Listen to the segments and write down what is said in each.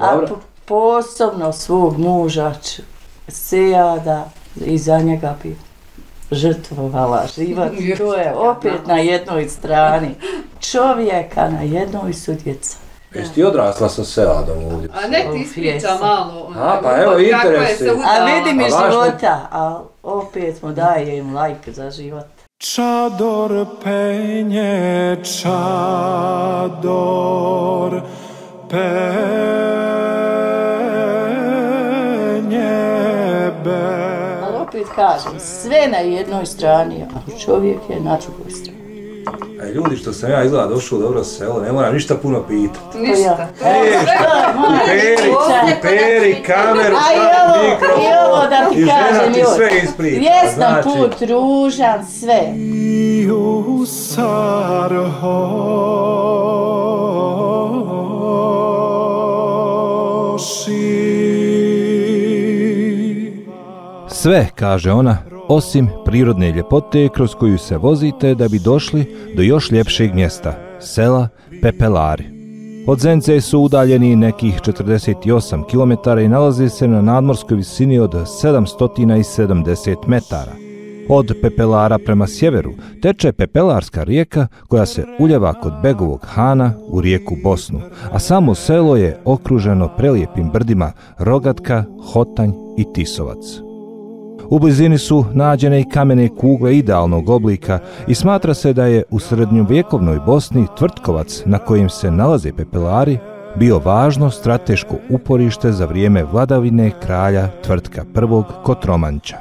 A Dobro. po, posebno svog muža sejada i za njega bi žrtvovala život. To je opet na jednoj strani. Čovjeka na jednoj su djeca. Jesi ti odrasla sa seladom ovdje? A nek ti ispriča malo. A, pa evo, kako je interes se je. udala. A vidi mi A života, a opet mu daje im lajk za život. Čador penje, čador penje kažem, sve na jednoj strani, a čovjek je na drugoj strani. A ljudi što sam ja izgleda došao u dobro selo, ne moram ništa puno pitati. Ništa. E, je sve. Peri, peri, kameru, stavi mikrofon. i ovo da ti kažem, ti sve ispriča. Vjesno znači, put, ružan, sve. I u sarhoši. Sve, kaže ona, osim prirodne ljepote kroz koju se vozite da bi došli do još ljepšeg mjesta, sela Pepelari. Od Zence su udaljeni nekih 48 km i nalaze se na nadmorskoj visini od 770 metara. Od Pepelara prema sjeveru teče Pepelarska rijeka koja se uljeva kod Begovog Hana u rijeku Bosnu, a samo selo je okruženo prelijepim brdima Rogatka, Hotanj i Tisovac. U blizini su nađene i kamene kugle idealnog oblika i smatra se da je u srednjovjekovnoj Bosni tvrtkovac na kojim se nalaze pepelari bio važno strateško uporište za vrijeme vladavine kralja Tvrtka I. Kotromanća.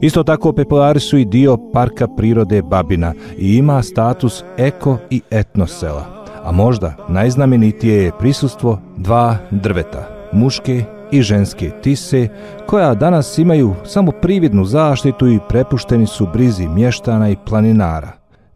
Isto tako pepelari su i dio parka prirode Babina i ima status eko i etno sela, a možda najznamenitije je prisustvo dva drveta, muške i ženske tise, koja danas imaju samo prividnu zaštitu i prepušteni su brizi mještana i planinara.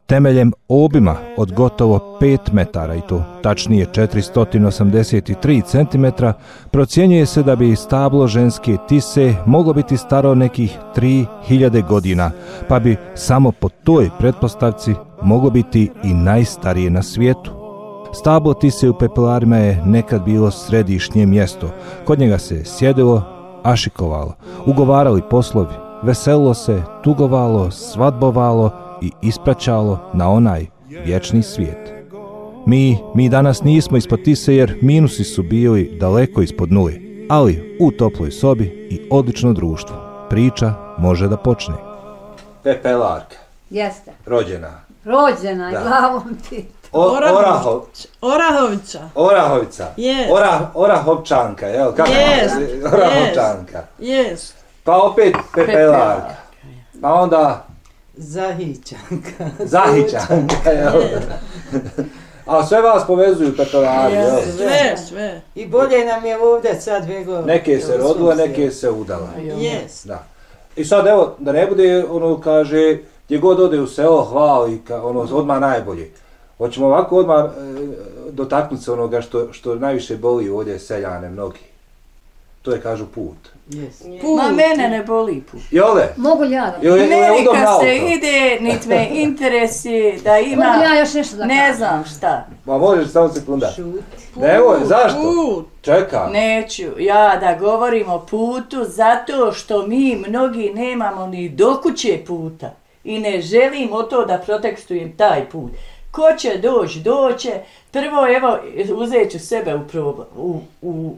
Temeljem obima od gotovo 5 metara i to tačnije 483 cm, procjenjuje se da bi stablo ženske tise moglo biti staro nekih 3000 godina, pa bi samo po toj pretpostavci moglo biti i najstarije na svijetu. Stablo tise u pepelarima je nekad bilo središnje mjesto. Kod njega se sjedilo, ašikovalo, ugovarali poslovi, veselilo se, tugovalo, svadbovalo i ispraćalo na onaj vječni svijet. Mi, mi danas nismo ispod tise jer minusi su bili daleko ispod nuli, ali u toploj sobi i odlično društvo. Priča može da počne. Pepelarka, Jeste. rođena. Rođena Da. glavom ti. O, Orahović. Orahov, Orahovića. Orahovica. Jest. Ora, Orahovčanka, jel? Kako Jest, Orahovčanka. Jest. Pa opet Pepelarka. Pa onda Zahićanka. Zahićanka, jel? A sve vas povezuju Pepelari, jel? Sve, sve. I bolje nam je ovdje sad godine. Neke se rodile, neke se udala. Jest. Da. I sad evo, da ne bude, ono kaže, gdje god ode u selo, hvali, ka, ono, odmah najbolje. Hoćemo ovako odmah e, dotaknuti se onoga što, što najviše boli ovdje seljane mnogi. To je, kažu, put. Yes. Put. Ma mene ne boli put. Jole? Mogu li ja da? Udobno kad auto? se ide, nit me interesi da ima, Mogu ja još nešto da ne kažem? znam šta. Ma možeš samo sekunda. Šuti. Nemoj, zašto? Put. Čeka. Neću ja da govorim o putu zato što mi mnogi nemamo ni do kuće puta i ne želim o to da protekstujem taj put. Ko će doći, doće. Prvo, evo, uzet ću sebe u problem. U, u,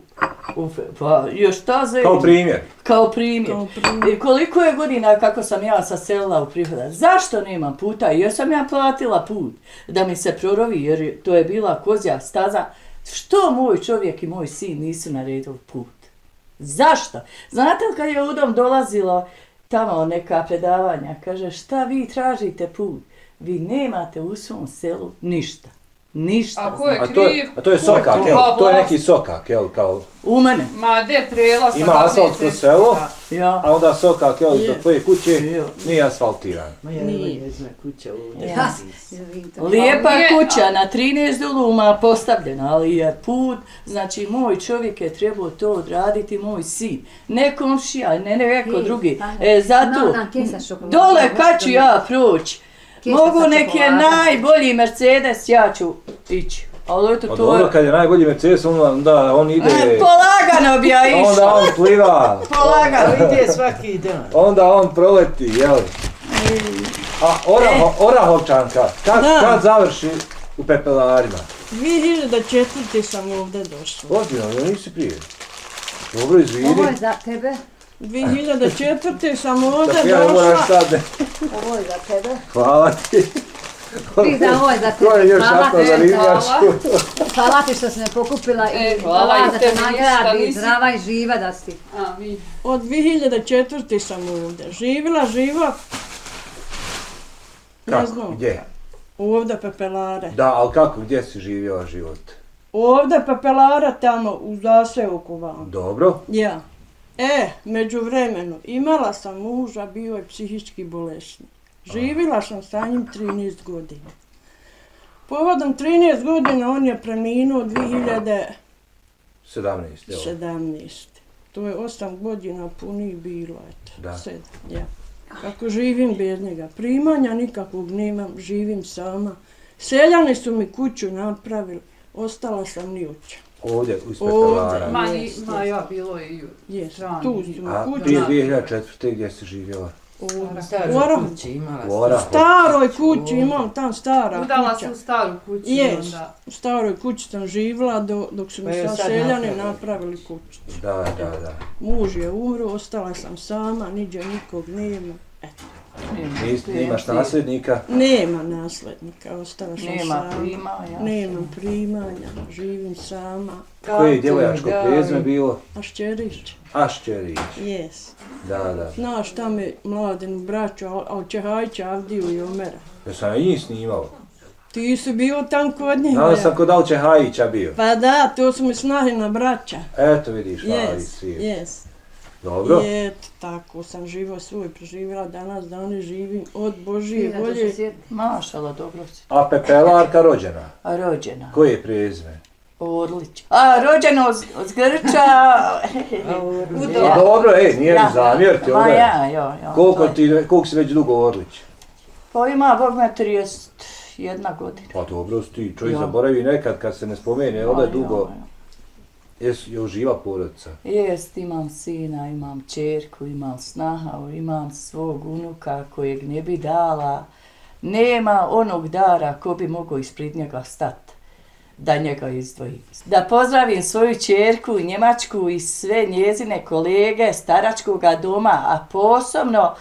u, pa, još ta zemlja. Kao primjer. Kao primjer. Kao primjer. I koliko je godina kako sam ja saselila u prihoda? Zašto nemam puta? Jer sam ja platila put da mi se prorovi, jer je- to je bila kozja staza. Što moj čovjek i moj sin nisu naredili put? Zašto? Znate li kad je u dom dolazilo tamo neka predavanja, kaže šta vi tražite put? Vi nemate u svom selu ništa. Ništa. A ko je A to je, kriv? a to je sokak, jel? Pa, To je neki sokak, jel? Kao, U mene. Ma, de prelaz. Ima asfalt kroz selo, Ja. a onda sokak, jel, do Je. tvoje kuće Je. nije asfaltiran. Ma ja Nije. kuća ovdje. Ja. Lijepa nije- kuća na 13 duluma postavljena, ali je put, znači moj čovjek je trebao to odraditi, moj sin. Ne komšija, ne neko drugi. aha. E, zato, dole kad ću ja proći, mogu sa neki je čokoladom. najbolji Mercedes, ja ću ići. Ali eto, to dobro, je... kad je najbolji Mercedes, onda, onda on ide... E, polagano bi ja Onda išla. on pliva. Polagano. To ide svaki dan. Onda on proleti, jel? A Oraho, Orahovčanka, kad, Da. kad završi u pepelarima? 2004. sam ovdje došla. Ozbiljno, ja nisi prije. Dobro, izvini. Ovo je za tebe, 2004. sam ovdje Tako ja moram došla. sad ne. ovo je za tebe. Hvala ti. Ti za ovo je za je tebe. još Hvala za rivnjačku? hvala ti što si me pokupila E, i hvala hvala da te nagradi, zdrava i živa da si. Amin. Od 2004. sam ovdje. Živila. Ne Kako, znam. gdje? Ovdje pepelare. Da, ali kako, gdje si živjela život? Ovdje pepelara tamo u zaseoku vam. Dobro. Ja. E, među vremenu, imala sam muža, bio je psihički bolesni. Živila sam sa njim 13 godina. Povodom 13 godina on je preminuo 2017. 17, jel? To je 8 godina punih bilo, eto. Da. Ja. Kako živim bez njega. Primanja nikakvog nemam, živim sama. Seljani su mi kuću napravili, ostala sam ni uča. Ovdje, Ovdje. pepelara. Ma, ma ja bilo i u Jes, Strani. tu su mi A prije 2004. gdje si živjela? U Orahu. kući imala. U staroj kući, imam tam stara Udala kuća. se u staru kuću i Jes, onda... u staroj kući sam živjela do, dok su mi Pa je napravili. napravili kuću. Da, da, da. Muž je umro, ostala sam sama, niđe nikog nema. Eto, Nis, nimaš nasljednika? nema naslednika, ostala sam Nema sama. primanja. Nemam primanja, živim sama. Koje je djevojačko prezme bilo? A šćerić? Ašćerić. Jes. Da, da. Znaš šta me mladen braću, a a od Čehajća, Avdiju i Omera. Ja sam i njih snimao. Ti si bio tam kod njih. Znao sam kod Alče Hajića bio. Pa da, to su mi snahina braća. Eto vidiš, mali Jes, svijet. jes. Dobro. I eto, tako sam živo svoj preživjela, danas dane živim od Ti Božije što volje. si Mašala, dobro si. A pepelarka rođena? A rođena. Koje je prezme? Orlić. A rođena od, od Grča. Udo. Ja. Dobro, ej, nije mi zamjeriti. Ma onda je. ja, ja, ja. to Koliko je. ti, koliko si već dugo Orlić? Pa ima, Bog me 31 godina. Pa dobro si ti, čovjek Ja. zaboravi nekad kad se ne spomene, onda je Ma, dugo, ja, ja jes, je živa porodica. Jest, imam sina, imam čerku, imam snaha, imam svog unuka kojeg ne bi dala. Nema onog dara ko bi mogao ispred njega stati da njega izdvojim. Da pozdravim svoju čerku, Njemačku i sve njezine kolege staračkog doma, a posebno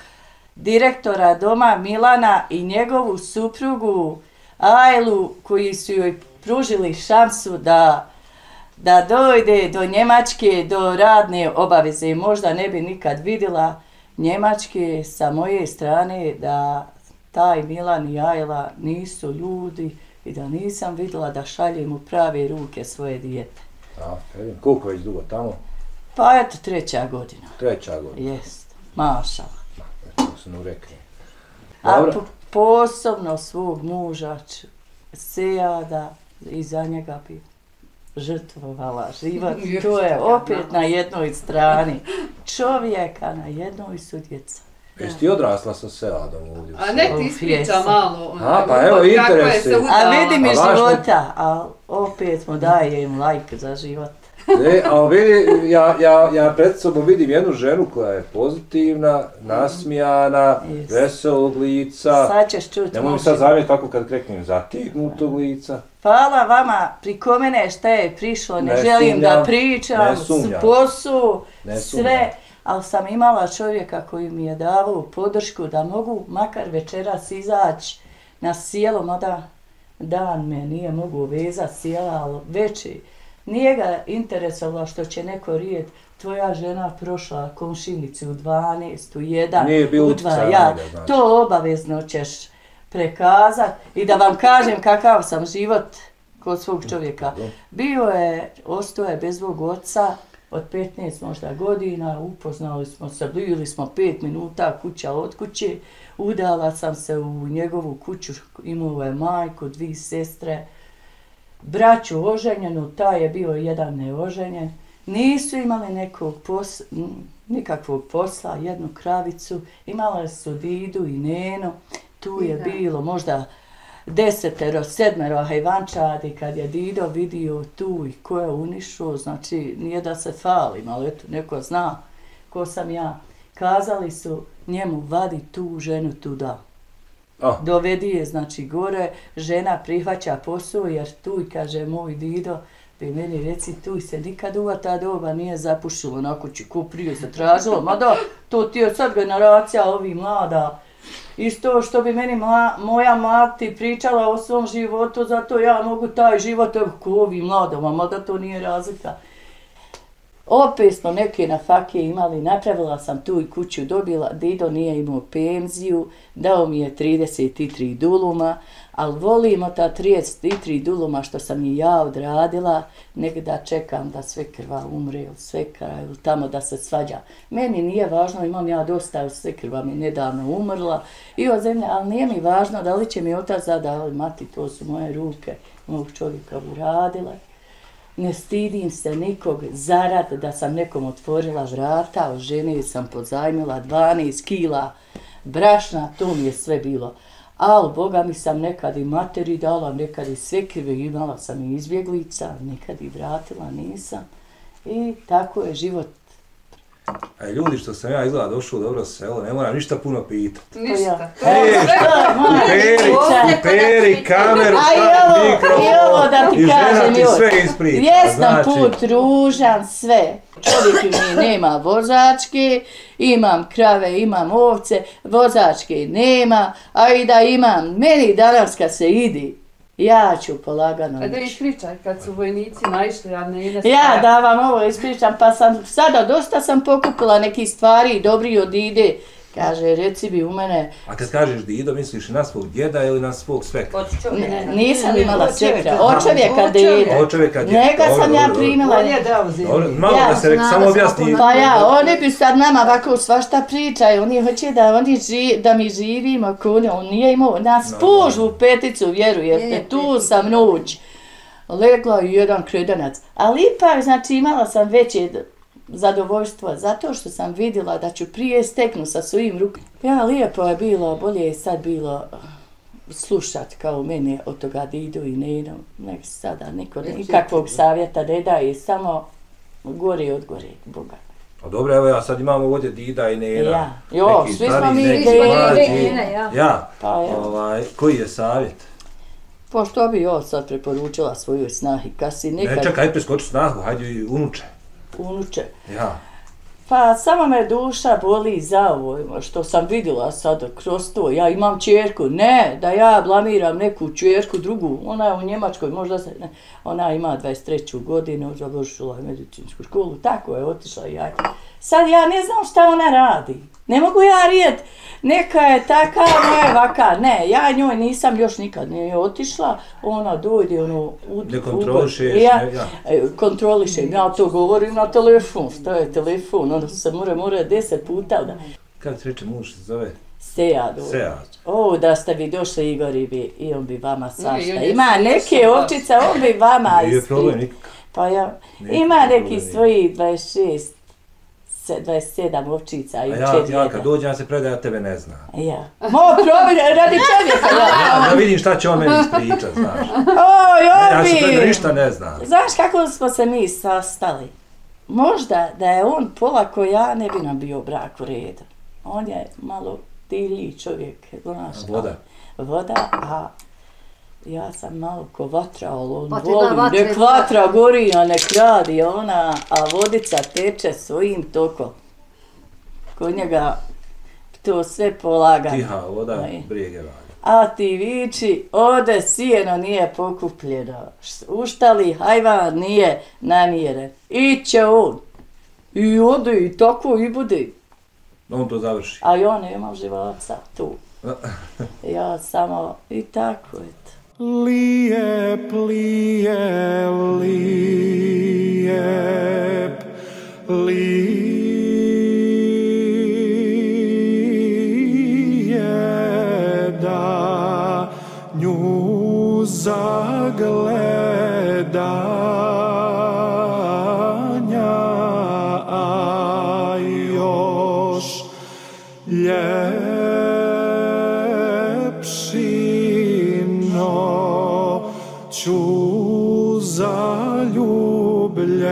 direktora doma Milana i njegovu suprugu Ajlu koji su joj pružili šansu da da dojde do Njemačke, do radne obaveze. Možda ne bi nikad vidjela Njemačke sa moje strane da taj Milan i Ajla nisu ljudi i da nisam vidjela da šaljem u prave ruke svoje dijete. A, vidim, koliko već dugo tamo? Pa eto, treća godina. Treća godina, Jest. Mašala. to se nu rekli. A Dobro. po, posebno svog muža Sejada i za njega bi žrtvovala život. To je opet na jednoj strani čovjeka, na jednoj su djeca. Jesi ti odrasla sa seladom ovdje? A ne ti ispriča malo. A, pa evo, kako je interes se je. udala. A vidi mi života, a opet mu dajem lajk za život. E, ali vidi, ja, ja, ja pred sobom vidim jednu ženu koja je pozitivna, nasmijana, Jest. veselog lica. Sad ćeš čuti. Nemoj mi mog sad zamjeriti kako kad kreknem zatignutog lica. Hvala vama, priko mene šta je prišlo, ne, Ne želim da sumnjam, pričam, ne posu, Ne sumnjam. sve, ali sam imala čovjeka koji mi je davao podršku da mogu makar večeras izaći na sjelo, mada dan me nije mogu vezati sjela, ali veći. Nije ga interesovalo što će neko rijed tvoja žena prošla komšinici u 12, u 1, Nije u 2, utjecaja ja, njega, znači. to obavezno ćeš prekazat i da vam kažem kakav sam život kod svog čovjeka. Bio je, ostao je bez svog oca od 15 možda godina, upoznali smo se, bili smo 5 minuta kuća od kuće, udala sam se u njegovu kuću, imao je majku, dvi sestre, braću oženjenu, taj je bio jedan neoženjen, nisu imali nekog pos, m, nikakvog posla, jednu kravicu, imale su Didu i Nenu, tu je Da. bilo možda desetero, sedmero hajvančadi, kad je Dido vidio tu i ko je unišao, znači nije da se falim, ali eto, neko zna ko sam ja. Kazali su njemu, vadi tu ženu tuda. Oh. Dovedi je, znači, gore, žena prihvaća posao, jer tu, kaže, moj Dido, bi meni reci, tu se nikad uva ta doba nije zapušilo, na kući, ko prije se tražilo, ma da, to ti je sad generacija, ovi mlada, Isto što bi meni mla, moja mati pričala o svom životu, zato ja mogu taj život, ko ovi mladoma, mada to nije razlika. Opet smo neke na fakije imali, napravila sam tu i kuću, dobila, Dido nije imao penziju, dao mi je 33 duluma, ali volimo ta 33 duluma što sam i ja odradila, nek da čekam da sve krva umre ili sve krva ili tamo da se svađa. Meni nije važno, imam ja dosta, sve krva mi nedavno umrla i od zemlje, ali nije mi važno da li će mi otac zada, ali mati, to su moje ruke, mog čovjeka uradile ne stidim se nikog zarad da sam nekom otvorila vrata, o ženi sam pozajmila 12 kila brašna, to mi je sve bilo. Al, Boga mi sam nekad i materi dala, nekad i svekrve, imala sam i izbjeglica, nekad i vratila, nisam. I tako je život. A ljudi što sam ja izgleda došao dobro selo, ne moram ništa puno pitati. Ništa. Je E, šta, moja Peri, priča. peri, kameru, A i stav ovo, mikrofon. i ovo da ti I kažem, ti joj. sve ispriča. Vjestan znači, put, ružan, sve. Čovjek mi nema vozačke, imam krave, imam ovce, vozačke nema, a i da imam, meni danas kad se idi, ja ću polagano A da ići. ispričaj, kad su vojnici naišli, a ne ide Ja da vam ovo ispričam, pa sam sada dosta sam pokupila neki stvari dobri od ide. Kaže, reci bi u mene, A kad kažeš Dido, misliš na svog djeda ili na svog svekra? ne, nisam Ne, imala svekra, očeveka. očevjeka Očeveka. dede. Očeveka djeda. Njega sam ja primila. On je dao zemlju. Malo Ja da se rek, samo objasni. Pa ja, oni bi sad nama ovako svašta pričaju, oni hoće da, oni ži, da mi živimo ko oni, on nije imao na spužu peticu, vjerujete, Je, je, tu sam noć. Legla i jedan kredenac, ali ipak, znači, imala sam veće zadovoljstvo, zato što sam vidjela da ću prije steknu sa svojim rukama. Ja, lijepo je bilo, bolje je sad bilo uh, slušat kao mene od toga da idu i ne idu. Nek sada niko nikakvog savjeta ne daje, samo gore od gore, Boga. A dobro, evo ja sad imamo ovdje Dida i Nena. Ja. Jo, Neki svi smo mi i. Nene, ja. Ja. Pa evo. Ovaj, koji je savjet? Pošto bi ja sad preporučila svoju snahi, kad si Ne, nekad čekaj, preskoči snagu, hajde i unuče. Unuče. Ja. Pa samo me duša boli za ovo što sam vidjela sad kroz to. Ja imam čerku, ne da ja blamiram neku čerku drugu. Ona je u Njemačkoj, možda se, ne, ona ima 23. godinu, završila je medicinsku školu, tako je otišla i ja. Sad ja ne znam šta ona radi. Ne mogu ja rijet, neka je taka, ne vaka, ne, ja njoj nisam još nikad nije otišla, ona dojde, ono, u, Ne kontrolišeš, ja, ne, ja. E, kontrolišem, ja to govorim na telefon, šta je telefon, onda se mora, mora deset puta da Kako se reče muž se zove? Sejad. ovo. Sejad. O, da ste vi došli Igor i, bi, i on bi vama je Ima neke vas. ovčice, on bi vama Nije problem nikakav. Pa ja, Neki ima neki svoji 26, se- 27 ovčica i A četiri. ja, ja kad dođem, ja se predajem, ja tebe ne znam. Ja. Mo, probi, radi čovjeka, ja. Ja, da vidim šta će on meni ispričat, znaš. Oj, Ja on se predajem, bi... ništa ne znam. Znaš kako smo se mi sastali? Možda da je on pola ko ja, ne bi nam bio brak u redu. On je malo divlji čovjek, znaš. Voda. Voda, a ja sam malo ko vatra, ali on Pa voli, da vatre, nek vatra gori, a nek radi ona, a vodica teče svojim tokom. Kod njega to sve polaga. Tiha voda, Aj. brijege. A ti viči, ovde sijeno nije pokupljeno. Uštali hajvan nije namjeren. Iće on. I ode i tako i bude. On to završi. A i on ima života tu. Ja samo i tako eto. Liep, liep. zaljubljenja.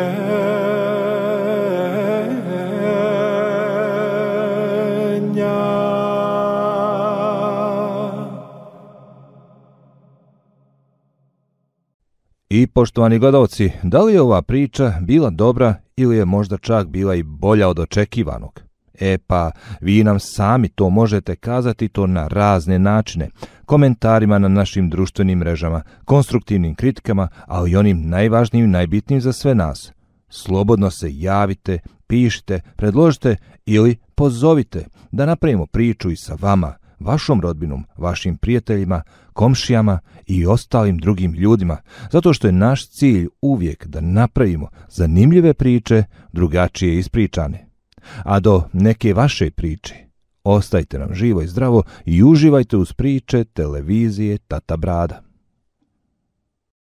I poštovani gledalci, da li je ova priča bila dobra ili je možda čak bila i bolja od očekivanog? E pa, vi nam sami to možete kazati to na razne načine, komentarima na našim društvenim mrežama, konstruktivnim kritikama, ali i onim najvažnijim i najbitnijim za sve nas. Slobodno se javite, pišite, predložite ili pozovite da napravimo priču i sa vama, vašom rodbinom, vašim prijateljima, komšijama i ostalim drugim ljudima, zato što je naš cilj uvijek da napravimo zanimljive priče, drugačije ispričane. A do neke vaše priče, ostajte nam živo i zdravo i uživajte uz priče televizije Tata Brada.